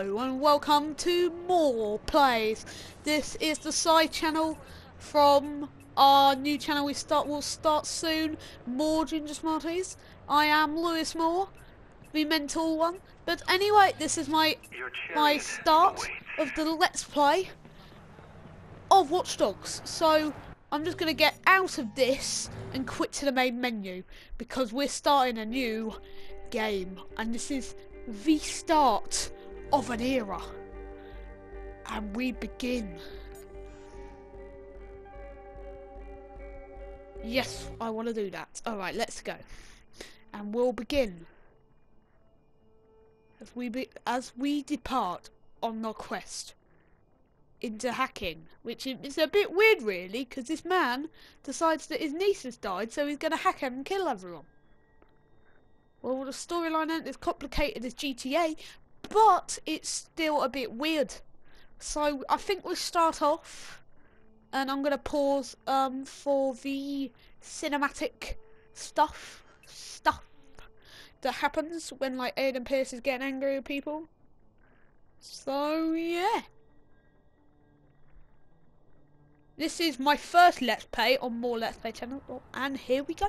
Hello and welcome to more plays. This is the side channel from our new channel we start will start soon. More Ginger Smarties. I am Lewis Moore, the mental one. But anyway, this is my my start of the let's play of Watch Dogs. So I'm just gonna get out of this and quit to the main menu because we're starting a new game and this is the start of an era. And we begin. Yes, I want to do that. Alright, let's go. And we'll begin. As we be as we depart on our quest into hacking, which is a bit weird really, because this man decides that his niece has died, so he's going to hack him and kill everyone. Well, the storyline ain't as complicated as GTA, but it's still a bit weird. So I think we'll start off, and I'm gonna pause um for the cinematic stuff stuff that happens when like Aiden Pearce is getting angry with people. So yeah. This is my first Let's Play on More Let's Play channel, and here we go.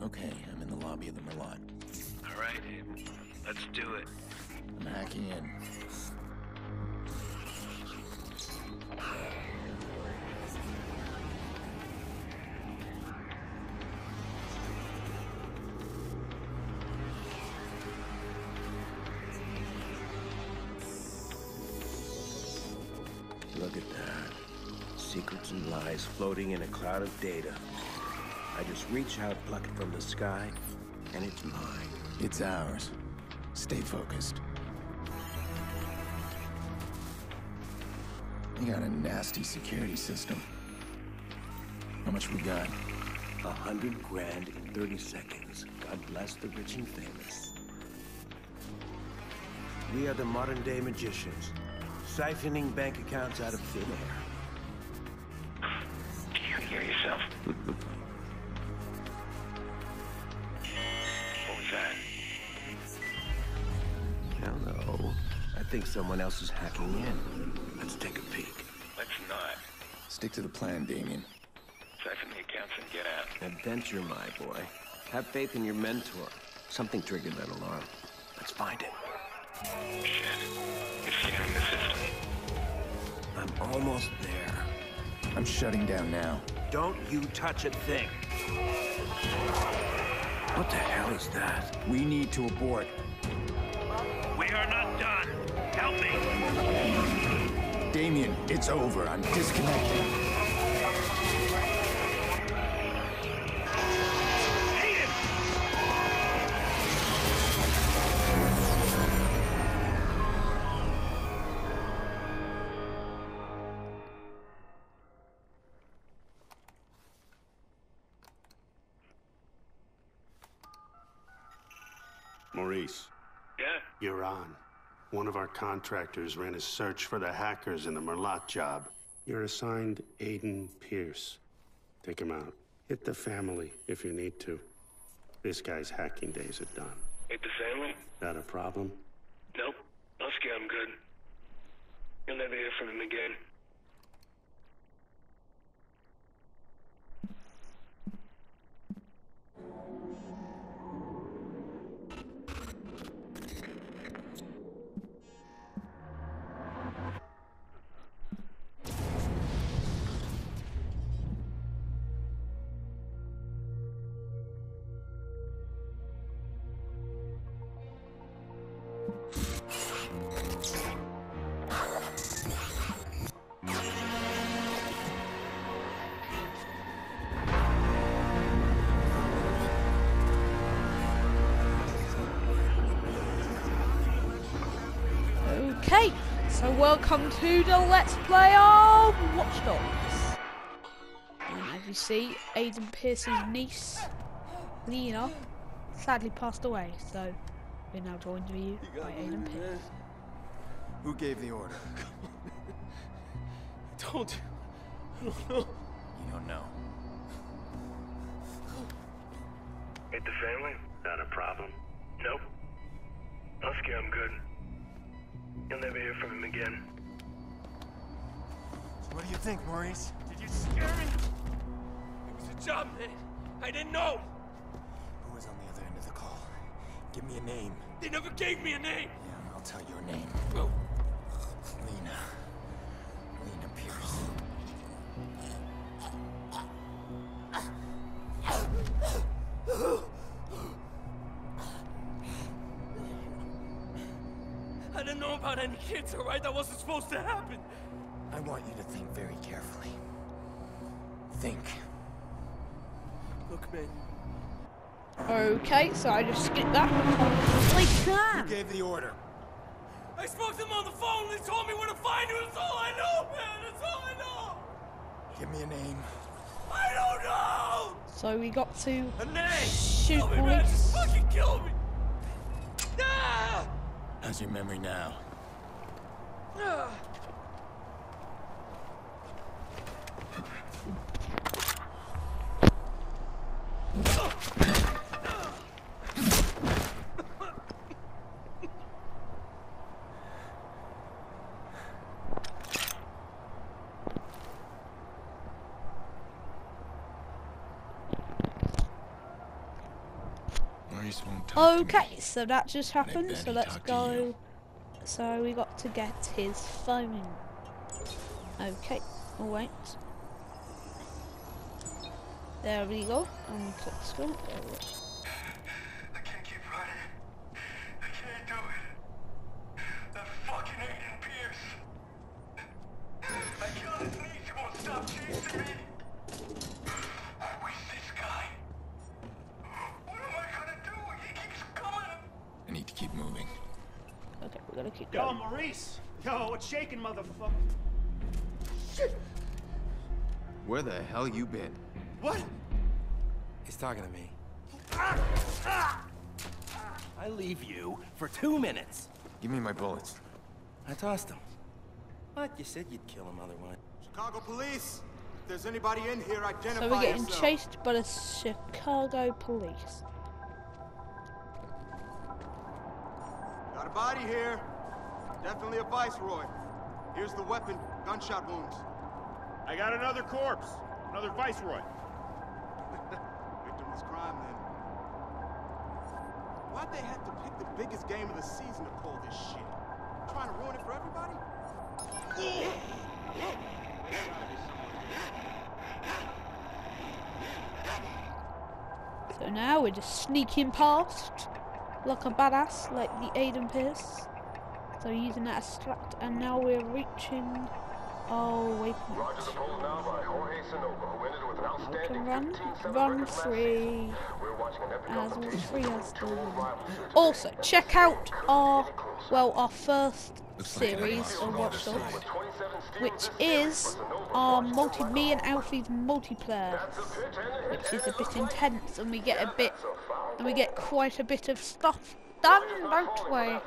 Okay, I'm in the lobby of the Merlaut. All right, let's do it. I'm hacking in. Look at that. Secrets and lies floating in a cloud of data. I just reach out, pluck it from the sky, and it's mine. It's ours. Stay focused. We got a nasty security system. How much we got? A hundred grand in 30 seconds. God bless the rich and famous. We are the modern day magicians, siphoning bank accounts out of thin air. Do you hear yourself? Hell no. I think someone else is hacking in. Let's take a peek. Let's not. Stick to the plan, Damien. Siphon the accounts and get out. Adventure, my boy. Have faith in your mentor. Something triggered that alarm. Let's find it. Shit. It's scanning the system. I'm almost there. I'm shutting down now. Don't you touch a thing. What the hell is that? We need to abort. We are not done. Help me. Damien, it's over. I'm disconnecting. Aiden! Maurice, Yeah? You're on. One of our contractors ran a search for the hackers in the Merlaut job. You're assigned Aiden Pearce. Take him out. Hit the family if you need to. This guy's hacking days are done. Hit the family? That a problem? Nope. I'll scare him good. You'll never hear from him again. Welcome to the Let's Play of Watch Dogs. And as obviously, Aiden Pearce's niece, Lena, sadly passed away. So we're now joined to you by Aiden Pearce. Who gave the order? I told you. You don't know. Hate the family? Not a problem. Nope. Husky, I'm good. You'll never hear from him again. So what do you think, Maurice? Did you scare me? It was a job, man. I didn't know. Who was on the other end of the call? Give me a name. They never gave me a name. Yeah, I'll tell you your name. Oh. Didn't know about any kids, alright? That wasn't supposed to happen. I want you to think very carefully. Think. Look, man. Okay, so I just skipped that. Complete Who gave the order? I spoke to them on the phone. They told me where to find you. That's all I know, man. That's all I know. Give me a name. I don't know. So we got to A name. shoot Kill me, man. Just Maurice. fucking kill me. Ah! How's your memory now? Maurice won't talk to me. Okay, so that just happened. So let's talk to you. go. So we got to get his phone. Okay, oh wait. There we go. And click screen. There we go. I can't keep running. I can't do it. That fucking Aiden Pearce. I killed his niece. He won't stop chasing me. Okay, we're gonna keep Yo, going. Maurice! Yo, what's shaking, motherfucker? Shit! Where the hell you been? What? He's talking to me. I leave you for two minutes. Give me my bullets. I tossed him. What? You said you'd kill him otherwise. Chicago police! If there's anybody in here, identify So we're getting yourself. chased by the Chicago police. Got a body here. Definitely a viceroy. Here's the weapon. Gunshot wounds. I got another corpse. Another viceroy. Victimless crime, then. Why'd they have to pick the biggest game of the season to pull this shit? Trying to ruin it for everybody? So now we're just sneaking past like a badass, like the Aiden Pearce. So using that as strat, and now we're reaching our waypoint. Roger the pole now by Jorge Sonova, who ended with an outstanding can run, 15-7 run record last free. We're watching an epic As all confrontation free as two the- old rivals here Also, check out our, well, our first Looks series awesome of Watch Dogs, With 27 steals which is our multi, me and Alfie's multiplayer, That's a pitch and a hit, which is a bit intense, and we get a bit, that's a foul and we get quite a bit of stuff done, Just not don't we?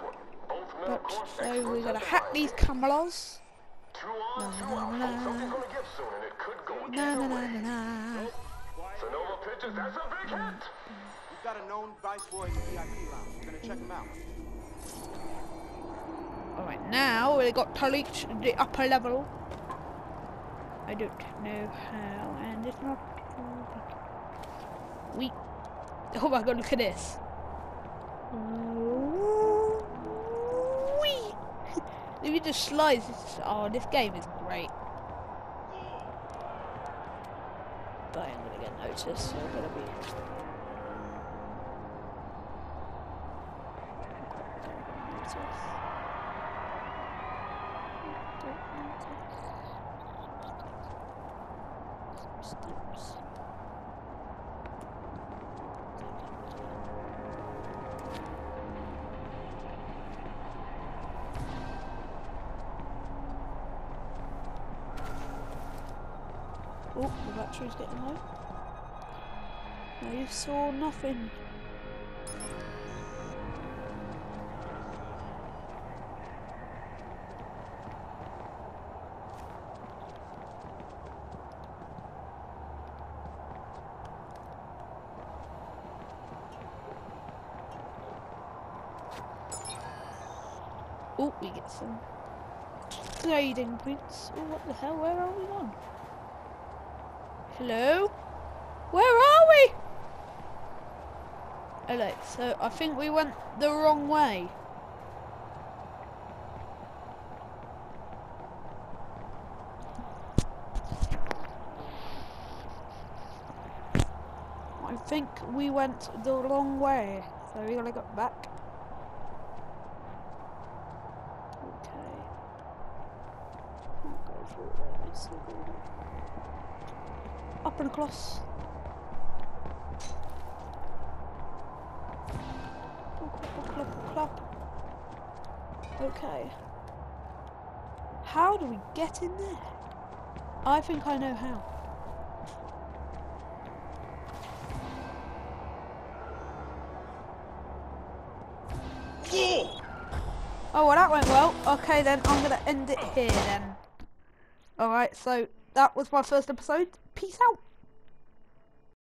But so we're at gonna hack these cameras. Two Na, na, na. Something's gonna give soon, and it could go Na na na na na. Sonova pitches, that's a big hit. We've got a known viceroy in the VIP lounge. We're gonna check him out. Alright, now we got to reach the upper level. I don't know how, and it's not. We. Oh my god, look at this. Whee! It just slides, it's, oh, this game is great. But I'm gonna get noticed, so I'm gonna be. Steps. Oh, the battery's getting low. I saw nothing. Oh, we get some trading points. Oh, what the hell? Where are we on? Hello? Where are we? Hello. So I think we went the wrong way. I think we went the wrong way. So we gotta go back. Okay. Can't go through there, it's so good. Up and across. Clap. Okay. How do we get in there? I think I know how. Oh, well, that went well. Okay, then I'm to end it here then. Alright, so that was my first episode. Peace out.